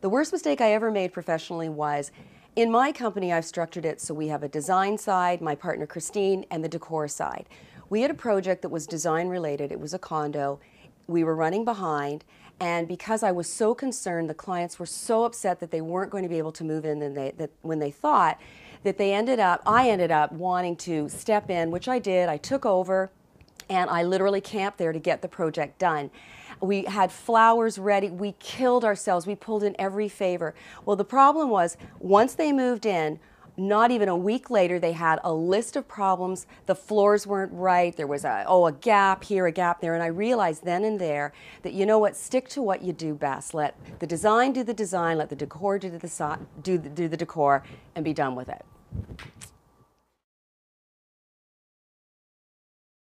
The worst mistake I ever made professionally was in my company, I've structured it so we have a design side, my partner Christine, and the decor side. We had a project that was design related, it was a condo. We were running behind, and because I was so concerned, the clients were so upset that they weren't going to be able to move in they, that, when they thought, that they ended up, I ended up wanting to step in, which I did. I took over and I literally camped there to get the project done. We had flowers ready. We killed ourselves. We pulled in every favor. Well, the problem was once they moved in, not even a week later, they had a list of problems. The floors weren't right. There was a, oh, a gap here, a gap there. And I realized then and there that, you know what, stick to what you do best. Let the design do the design, let the decor do the, do the, do the decor, and be done with it.